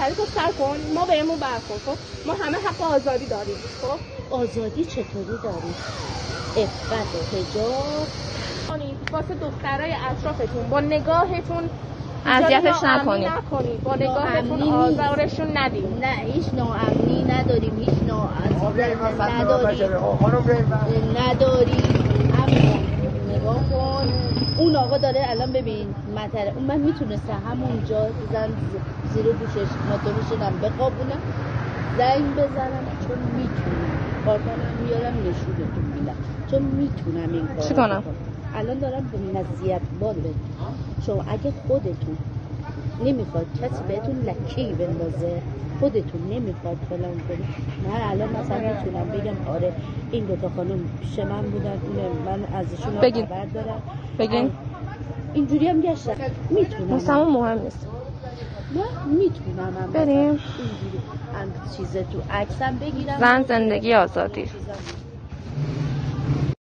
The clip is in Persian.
سری تو سر کن ما بهمون برخورد خب؟ ما همه حق آزادی داریم خب؟ آزادی چطوری داریم؟ افت و حجاب. واسه دخترای اطرافتون با نگاهتون اذیتش نکنید. با نگاهتون. آزارشون ندید نه هیچ ناامنی نداریم هیچ ناامنی نداریم. نداریم. اون آقا داره الان ببین مطره اون من می‌تونستم همونجا زن زیر گوشش مادرشونم بخوابونم زنگ بزنم چون می‌تونم. کارتانم میارم نشونتون میدم. چون می‌تونم این کار چی کنم؟ الان دارم به مزیت بال بهتون شما اگه خودتون نمی‌خواد کسی بهتون لکی بندازه خودتون نمی‌خواد فلان کنید من الان مثلا می‌تونم بگم آره این دوتا خانم پیش من بودن من ازشون. خبر دارم. بگین. اینجوری هم گشتم. می‌تونم. واسمون مهم نیست. نه می‌تونم هم بریم. اینجوری هم چیز تو عکسم بگیرم. زن زندگی آزادی.